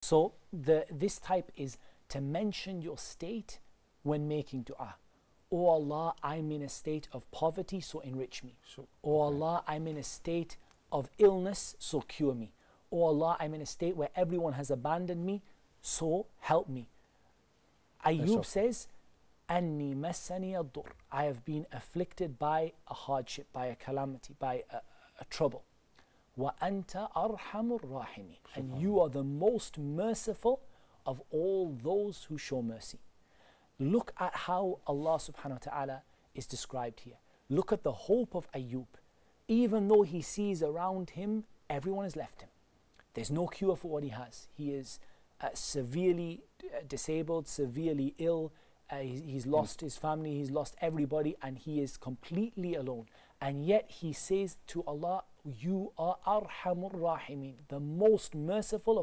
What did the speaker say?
So the, this type is to mention your state when making dua. Oh Allah, I'm in a state of poverty, so enrich me. So, Oh Allah, I'm in a state of illness, so cure me. Oh Allah, I'm in a state where everyone has abandoned me, so help me. Ayub says, Anni massani ad-dur. I have been afflicted by a hardship, by a calamity, by a, a trouble. Wa anta arhamur rahimi. And you are the most merciful of all those who show mercy. Look at how Allah subhanahu wa ta'ala is described here. Look at the hope of Ayub. Even though he sees around him, everyone has left him. There's no cure for what he has. He is uh, severely uh, disabled, severely ill. Uh, he's, he's lost his family, he's lost everybody, and he is completely alone. And yet he says to Allah, You are Arhamur Rahimin, the most merciful of